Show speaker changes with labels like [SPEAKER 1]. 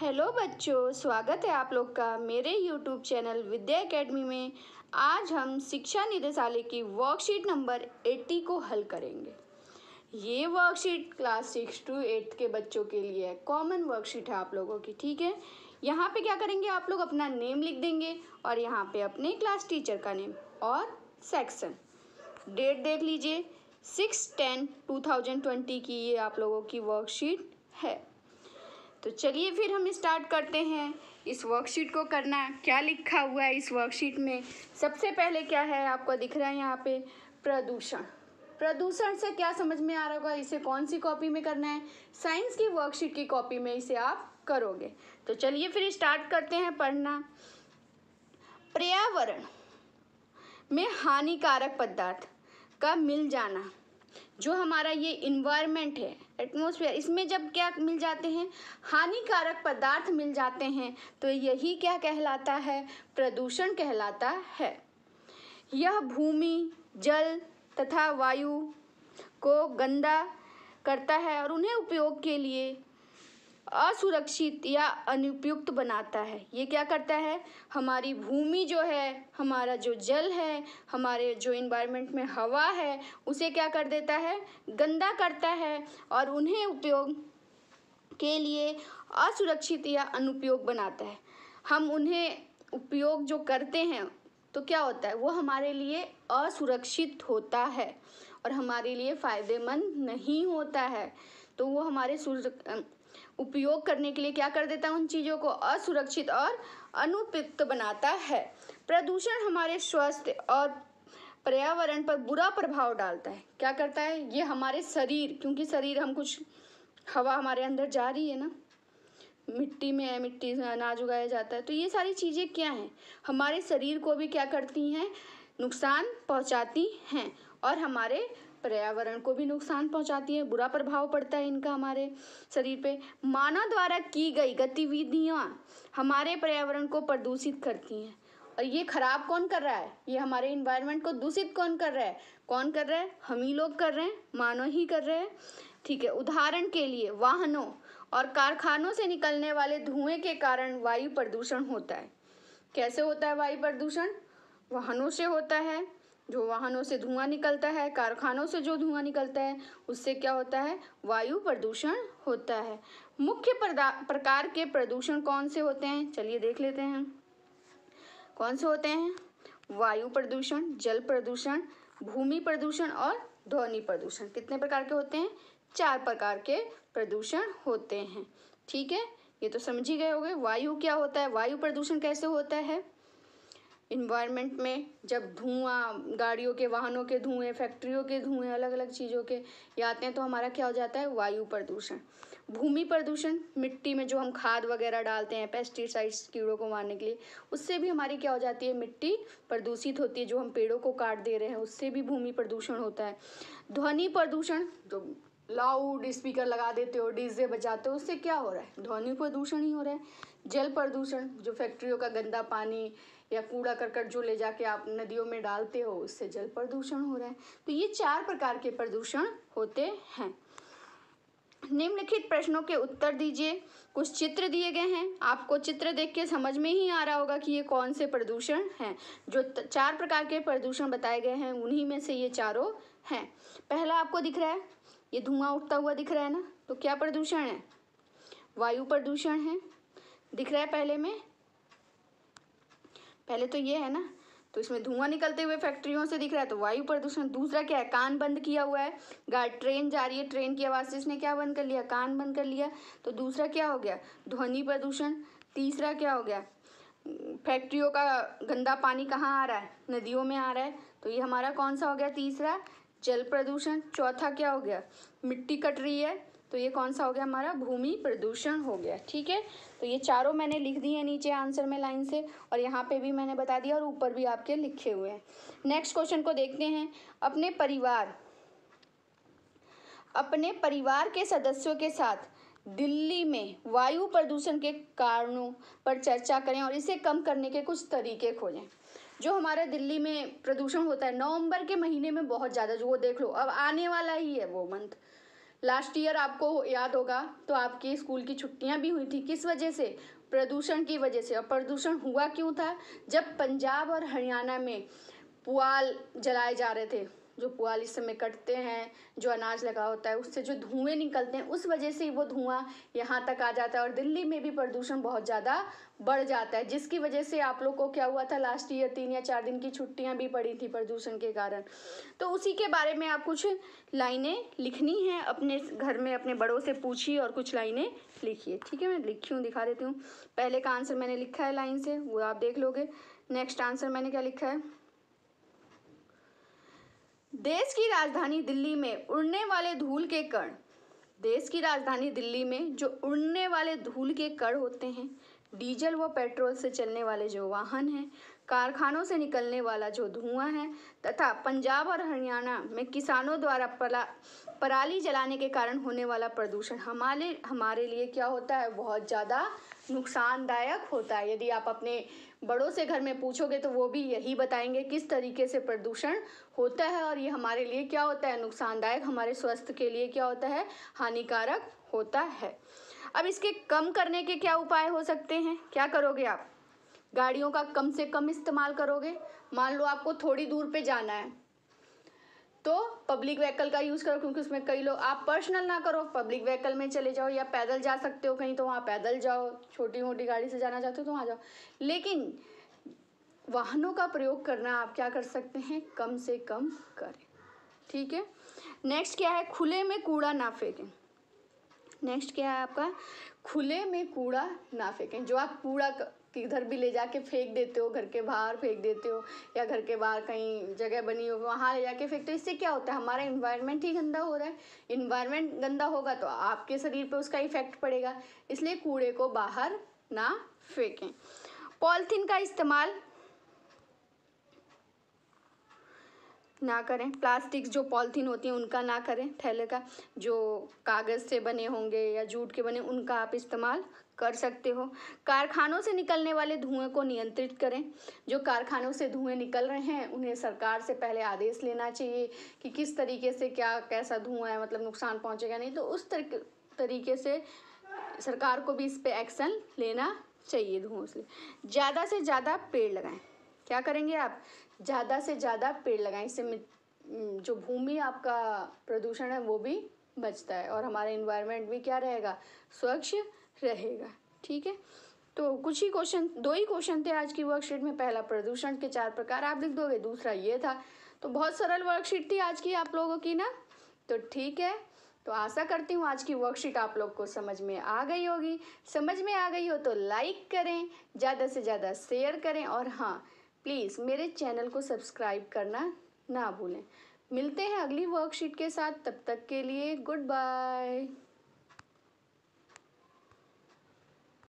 [SPEAKER 1] Hello बच्चों, स्वागत है आप लोग का मेरे यूट्यूब चैनल विद्या एकेडमी में। आज हम शिक्षा निदेशालय की वर्कशीट नंबर 80 को हल करेंगे। ये worksheet class six to eighth के बच्चों के लिए है कॉमन वर्कशीट है आप लोगों की, ठीक है? यहाँ पे क्या करेंगे, आप लोग अपना नेम लिख देंगे और यहाँ पे अपने क्लास टीचर का नेम और सेक्शन डेट देख लीजिए six ten two thousand twenty की ये आप लोगों की वर्कशीट है। तो चलिए फिर हम स्टार्ट करते हैं। इस वर्कशीट को करना, क्या लिखा हुआ है इस वर्कशीट में? सबसे पहले क्या है, आपको दिख रहा है यहाँ पे प्रदूषण। प्रदूषण से क्या समझ में आ रहा होगा, इसे कौन सी कॉपी में करना है? साइंस की वर्कशीट की कॉपी में इसे आप करोगे। तो चलिए फिर स्टार्ट करते हैं पढ़ना। पर्यावरण में हानिकारक पदार्थ का मिल जाना। जो हमारा ये इन्वायरमेंट है एटमोसफियर इसमें जब क्या मिल जाते हैं? हानिकारक पदार्थ मिल जाते हैं। तो यही क्या कहलाता है? प्रदूषण कहलाता है। यह भूमि, जल तथा वायु को गंदा करता है और उन्हें उपयोग के लिए असुरक्षित या अनुपयुक्त बनाता है। ये क्या करता है? हमारी भूमि जो है, हमारा जो जल है, हमारे जो इन्वायरमेंट में हवा है, उसे क्या कर देता है? गंदा करता है और उन्हें उपयोग के लिए असुरक्षित या अनुपयोग बनाता है। हम उन्हें उपयोग जो करते हैं तो क्या होता है? वो हमारे लिए असुरक्षित होता है और हमारे लिए फ़ायदेमंद नहीं होता है। तो वो हमारे उपयोग करने के लिए क्या कर देता है? उन चीज़ों को असुरक्षित और अनुपयुक्त बनाता है। प्रदूषण हमारे स्वास्थ्य और पर्यावरण पर बुरा प्रभाव डालता है। क्या करता है? ये हमारे शरीर, क्योंकि शरीर हम कुछ, हवा हमारे अंदर जा रही है ना। मिट्टी में है, मिट्टी से अनाज उगाया जाता है। तो ये सारी चीज़ें क्या हैं? हमारे शरीर को भी क्या करती हैं? नुकसान पहुंचाती हैं और हमारे पर्यावरण को भी नुकसान पहुंचाती है, बुरा प्रभाव पड़ता है इनका हमारे शरीर पे। मानव द्वारा की गई गतिविधियाँ हमारे पर्यावरण को प्रदूषित करती हैं। और ये खराब कौन कर रहा है? ये हमारे इन्वायरमेंट को दूषित कौन कर रहा है? कौन कर रहा है? हम ही लोग कर रहे हैं, मानव ही कर रहे हैं। ठीक है, उदाहरण के लिए वाहनों और कारखानों से निकलने वाले धुएँ के कारण वायु प्रदूषण होता है। कैसे होता है वायु प्रदूषण? वाहनों से होता है। जो वाहनों से धुआँ निकलता है, कारखानों से जो धुआँ निकलता है, उससे क्या होता है? वायु प्रदूषण होता है। मुख्य प्रकार के प्रदूषण कौन से होते हैं? चलिए देख लेते हैं। कौन से होते हैं? वायु प्रदूषण, जल प्रदूषण, भूमि प्रदूषण और ध्वनि प्रदूषण। कितने प्रकार के होते हैं? चार प्रकार के प्रदूषण होते हैं। ठीक है? ये तो समझ ही गए होंगे। वायु क्या होता है? वायु प्रदूषण कैसे होता है? इन्वायरमेंट में जब धुआँ, गाड़ियों के वाहनों के धुएँ फैक्ट्रियों के धुएँ अलग अलग चीज़ों के ये आते हैं तो हमारा क्या हो जाता है? वायु प्रदूषण। भूमि प्रदूषण, मिट्टी में जो हम खाद वगैरह डालते हैं पेस्टिसाइड्स कीड़ों को मारने के लिए, उससे भी हमारी क्या हो जाती है? मिट्टी प्रदूषित होती है, जो हम पेड़ों को काट दे रहे हैं, उससे भी भूमि प्रदूषण होता है। ध्वनि प्रदूषण, जो लाउड स्पीकर लगा देते हो डीजे बजाते हो, उससे क्या हो रहा है? ध्वनि प्रदूषण ही हो रहा है। जल प्रदूषण, जो फैक्ट्रियों का गंदा पानी या कूड़ा करकट जो ले जाके आप नदियों में डालते हो, उससे जल प्रदूषण हो रहा है। तो ये चार प्रकार के प्रदूषण होते हैं। निम्नलिखित प्रश्नों के उत्तर दीजिए। कुछ चित्र दिए गए हैं। आपको चित्र देख के समझ में ही आ रहा होगा कि ये कौन से प्रदूषण हैं। जो चार प्रकार के प्रदूषण बताए गए हैं, उन्हीं में से ये चारों हैं। पहला आपको दिख रहा है, ये धुआँ उठता हुआ दिख रहा है ना? तो क्या प्रदूषण है? वायु प्रदूषण है। दिख रहा है पहले में पहले तो ये है ना तो इसमें धुआँ निकलते हुए फैक्ट्रियों से दिख रहा है तो वायु प्रदूषण, दूसरा क्या है, कान बंद किया हुआ है गाड़ी ट्रेन जा रही है, ट्रेन की आवाज़ से इसने क्या बंद कर लिया, कान बंद कर लिया तो दूसरा क्या हो गया, ध्वनि प्रदूषण, तीसरा क्या हो गया, फैक्ट्रियों का गंदा पानी कहाँ आ रहा है, नदियों में आ रहा है तो ये हमारा कौन सा हो गया, तीसरा, जल प्रदूषण, चौथा क्या हो गया, मिट्टी कट रही है तो ये कौन सा हो गया हमारा? भूमि प्रदूषण हो गया, ठीक है? तो ये चारों मैंने लिख दिए नीचे आंसर में लाइन से, और यहाँ पे भी मैंने बता दिया और ऊपर भी आपके लिखे हुए हैं। नेक्स्ट क्वेश्चन को देखते हैं। अपने परिवार अपने परिवार के सदस्यों के साथ दिल्ली में वायु प्रदूषण के कारणों पर चर्चा करें और इसे कम करने के कुछ तरीके खोजें। जो हमारे दिल्ली में प्रदूषण होता है, नवंबर के महीने में बहुत ज़्यादा, जो वो देख लो, अब आने वाला ही है वो मंथ। लास्ट ईयर आपको याद होगा तो आपकी स्कूल की छुट्टियाँ भी हुई थी। किस वजह से? प्रदूषण की वजह से। और प्रदूषण हुआ क्यों था? जब पंजाब और हरियाणा में पुआल जलाए जा रहे थे। जो पुआल इस समय कटते हैं, जो अनाज लगा होता है, उससे जो धुएँ निकलते हैं, उस वजह से वो धुआँ यहाँ तक आ जाता है और दिल्ली में भी प्रदूषण बहुत ज़्यादा बढ़ जाता है, जिसकी वजह से आप लोग को क्या हुआ था लास्ट ईयर तीन या चार दिन की छुट्टियाँ भी पड़ी थी प्रदूषण के कारण। तो उसी के बारे में आप कुछ लाइनें लिखनी है, अपने घर में अपने बड़ों से पूछिए और कुछ लाइनें लिखिए। ठीक है, मैं लिखी हूँ, दिखा देती हूँ। पहले का आंसर मैंने लिखा है लाइन से, वो आप देख लोगे। नेक्स्ट आंसर मैंने क्या लिखा है? देश की राजधानी दिल्ली में उड़ने वाले धूल के कण। देश की राजधानी दिल्ली में जो उड़ने वाले धूल के कण होते हैं, डीजल व पेट्रोल से चलने वाले जो वाहन हैं कारखानों से निकलने वाला जो धुआँ है तथा पंजाब और हरियाणा में किसानों द्वारा पला, पराली जलाने के कारण होने वाला प्रदूषण हमारे हमारे लिए क्या होता है? बहुत ज़्यादा नुकसानदायक होता है। यदि आप अपने बड़ों से घर में पूछोगे तो वो भी यही बताएँगे किस तरीके से प्रदूषण होता है और ये हमारे लिए क्या होता है? नुकसानदायक, हमारे स्वास्थ्य के लिए क्या होता है? हानिकारक होता है। अब इसके कम करने के क्या उपाय हो सकते हैं? क्या करोगे आप? गाड़ियों का कम से कम इस्तेमाल करोगे। मान लो आपको थोड़ी दूर पे जाना है तो पब्लिक व्हीकल का यूज़ करो, क्योंकि उसमें कई लोग, आप पर्सनल ना करो पब्लिक व्हीकल में चले जाओ या पैदल जा सकते हो कहीं तो वहाँ पैदल जाओ छोटी मोटी गाड़ी से जाना चाहते हो तो वहाँ जाओ। लेकिन वाहनों का प्रयोग करना आप क्या कर सकते हैं, कम से कम करें। ठीक है? नेक्स्ट क्या है? खुले में कूड़ा ना फेंकें। नेक्स्ट क्या है आपका? खुले में कूड़ा ना फेंकें। जो आप कूड़ा किधर भी ले जाके फेंक देते हो, घर के बाहर फेंक देते हो या घर के बाहर कहीं जगह बनी हो, वहाँ ले जाके फेंकते हो, इससे क्या होता है? हमारा इन्वायरमेंट ही गंदा हो रहा है। इन्वायरमेंट गंदा होगा तो आपके शरीर पे उसका इफ़ेक्ट पड़ेगा। इसलिए कूड़े को बाहर ना फेंकें। पॉलिथीन का इस्तेमाल ना करें। प्लास्टिक जो पॉलिथीन होती हैं, उनका ना करें। थैले का जो कागज़ से बने होंगे या जूट के बने, उनका आप इस्तेमाल कर सकते हो। कारखानों से निकलने वाले धुएँ को नियंत्रित करें। जो कारखानों से धुएँ निकल रहे हैं, उन्हें सरकार से पहले आदेश लेना चाहिए कि किस तरीके से क्या, कैसा धुआँ है मतलब नुकसान पहुंचेगा नहीं तो उस तरीके से सरकार को भी इस पर एक्शन लेना चाहिए धुओं से ज़्यादा से ज़्यादा पेड़ लगाएँ। क्या करेंगे आप? ज़्यादा से ज़्यादा पेड़ लगाएँ, इससे जो भूमि आपका प्रदूषण है, वो भी बचता है और हमारा इन्वायरमेंट भी क्या रहेगा? स्वच्छ रहेगा, ठीक है? तो कुछ ही क्वेश्चन दो ही क्वेश्चन थे आज की वर्कशीट में। पहला, प्रदूषण के चार प्रकार आप लिख दोगे। दूसरा, ये था। तो बहुत सरल वर्कशीट थी आज की आप लोगों की ना? तो ठीक है। तो आशा करती हूँ आज की वर्कशीट आप लोग को समझ में आ गई होगी। समझ में आ गई हो तो लाइक करें, ज़्यादा से ज़्यादा शेयर करें और हाँ प्लीज़ मेरे चैनल को सब्सक्राइब करना ना भूलें। मिलते हैं अगली वर्कशीट के साथ, तब तक के लिए गुड बाय।